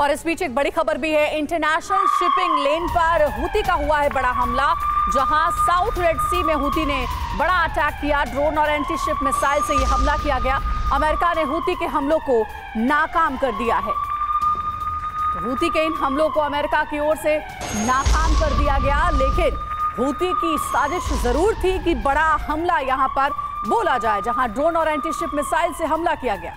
और इस बीच एक बड़ी खबर भी है इंटरनेशनल शिपिंग लेन पर हूती का हुआ है बड़ा हमला, जहाँ साउथ रेड सी में हुती ने बड़ा अटैक किया। ड्रोन और एंटी शिप मिसाइल से यह हमला किया गया। अमेरिका ने हूती के हमलों को नाकाम कर दिया है। तो हूती के इन हमलों को अमेरिका की ओर से नाकाम कर दिया गया, लेकिन हूती की साजिश ज़रूर थी कि बड़ा हमला यहाँ पर बोला जाए, जहाँ ड्रोन और एंटी शिप मिसाइल से हमला किया गया।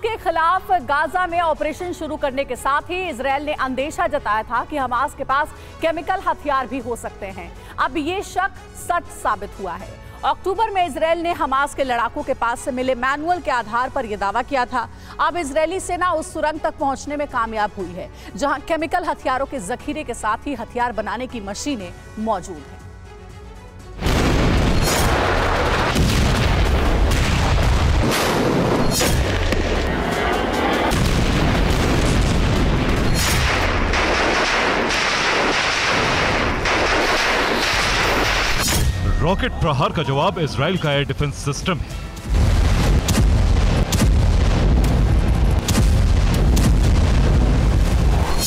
के खिलाफ गाजा में ऑपरेशन शुरू करने के साथ ही इसराइल ने अंदेशा जताया था कि हमास के पास केमिकल हथियार भी हो सकते हैं। अब ये शक सच साबित हुआ है। अक्टूबर में इसराइल ने हमास के लड़ाकों के पास से मिले मैनुअल के आधार पर यह दावा किया था। अब इजरायली सेना उस सुरंग तक पहुँचने में कामयाब हुई है, जहाँ केमिकल हथियारों के जखीरे के साथ ही हथियार बनाने की मशीनें मौजूद हैं। रॉकेट प्रहार का जवाब इसराइल का एयर डिफेंस सिस्टम है।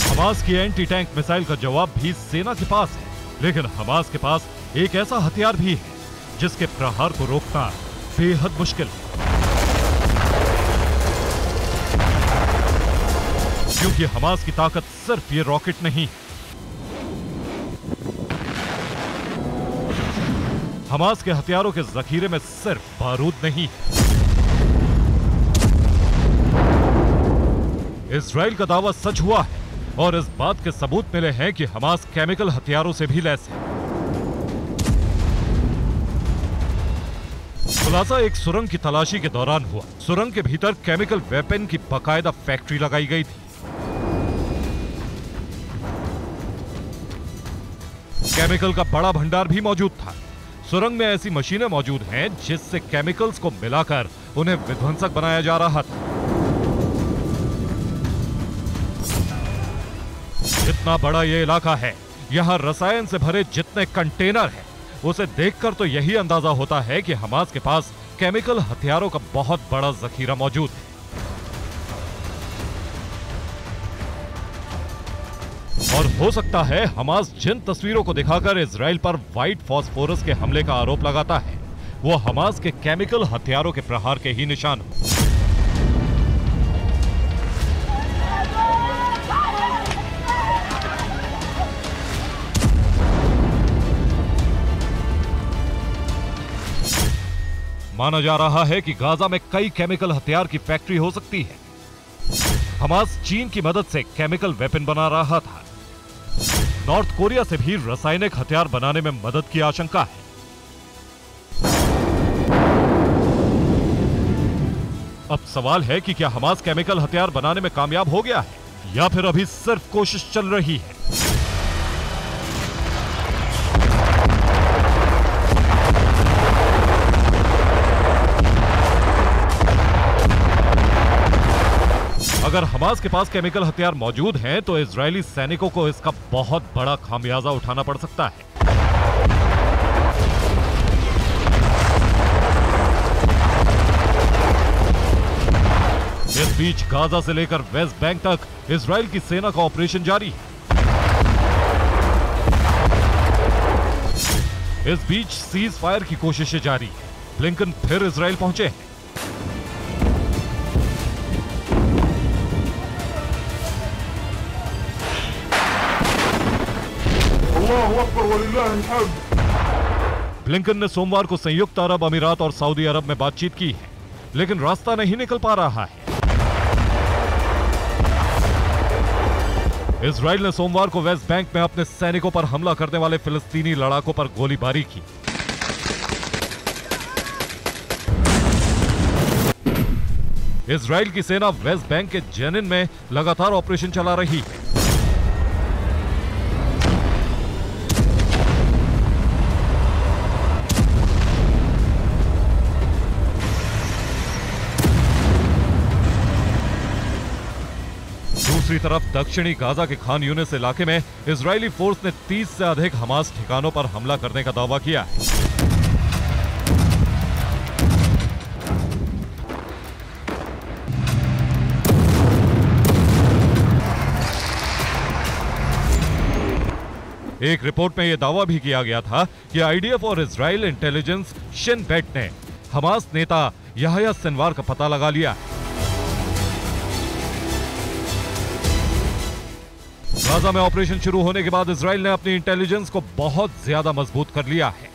हमास की एंटी टैंक मिसाइल का जवाब भी सेना के पास है, लेकिन हमास के पास एक ऐसा हथियार भी है, जिसके प्रहार को रोकना बेहद मुश्किल है। क्योंकि हमास की ताकत सिर्फ़ ये रॉकेट नहीं है हमास के हथियारों के जखीरे में सिर्फ़ बारूद नहीं। इसराइल का दावा सच हुआ है और इस बात के सबूत मिले हैं कि हमास केमिकल हथियारों से भी लैस है। खुलासा एक सुरंग की तलाशी के दौरान हुआ। सुरंग के भीतर केमिकल वेपन की बकायदा फैक्ट्री लगाई गई थी। केमिकल का बड़ा भंडार भी मौजूद था। सुरंग में ऐसी मशीनें मौजूद हैं जिससे केमिकल्स को मिलाकर उन्हें विध्वंसक बनाया जा रहा था। जितना बड़ा ये इलाका है। यहाँ रसायन से भरे जितने कंटेनर हैं, उसे देखकर तो यही अंदाज़ा होता है कि हमास के पास केमिकल हथियारों का बहुत बड़ा जखीरा मौजूद है। और हो सकता है हमास जिन तस्वीरों को दिखाकर इसराइल पर व्हाइट फॉस्फोरस के हमले का आरोप लगाता है। वो हमास के केमिकल हथियारों के प्रहार के ही निशान हो। माना जा रहा है कि गाजा में कई केमिकल हथियार की फैक्ट्री हो सकती है। हमास चीन की मदद से केमिकल वेपन बना रहा था। नॉर्थ कोरिया से भी रासायनिक हथियार बनाने में मदद की आशंका है। अब सवाल है कि क्या हमास केमिकल हथियार बनाने में कामयाब हो गया है या फिर अभी सिर्फ़ कोशिश चल रही है? अगर हमास के पास केमिकल हथियार मौजूद हैं तो इजरायली सैनिकों को इसका बहुत बड़ा खामियाजा उठाना पड़ सकता है। इस बीच गाजा से लेकर वेस्ट बैंक तक इसराइल की सेना का ऑपरेशन जारी। है इस बीच सीज फायर की कोशिशें जारी। है ब्लिंकन फिर इसराइल पहुँचे हैं। ब्लिंकन ने सोमवार को संयुक्त अरब अमीरात और सऊदी अरब में बातचीत की है, लेकिन रास्ता नहीं निकल पा रहा है। इसराइल ने सोमवार को वेस्ट बैंक में अपने सैनिकों पर हमला करने वाले फिलिस्तीनी लड़ाकों पर गोलीबारी की। इसराइल की सेना वेस्ट बैंक के जेनिन में लगातार ऑपरेशन चला रही है। दूसरी तरफ़ दक्षिणी गाजा के खान यूनिस इलाके में इसराइली फोर्स ने 30 से अधिक हमास ठिकानों पर हमला करने का दावा किया है। एक रिपोर्ट में यह दावा भी किया गया था कि आईडीएफ और इसराइल इंटेलिजेंस शिन बेट ने हमास नेता यहाया सिनवार का पता लगा लिया। है गाजा में ऑपरेशन शुरू होने के बाद इसराइल ने अपनी इंटेलिजेंस को बहुत ज़्यादा मज़बूत कर लिया है।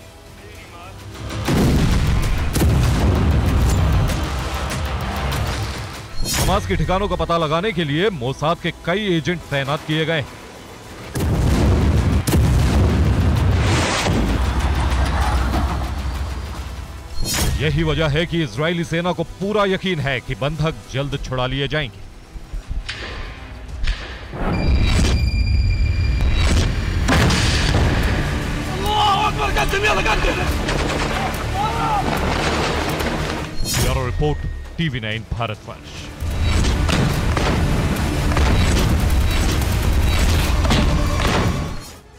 हमास के ठिकानों का पता लगाने के लिए मोसाद के कई एजेंट तैनात किए गए हैं। यही वजह है कि इजरायली सेना को पूरा यकीन है कि बंधक जल्द छुड़ा लिए जाएँगे। Bureau report TV nine Bharatvarsh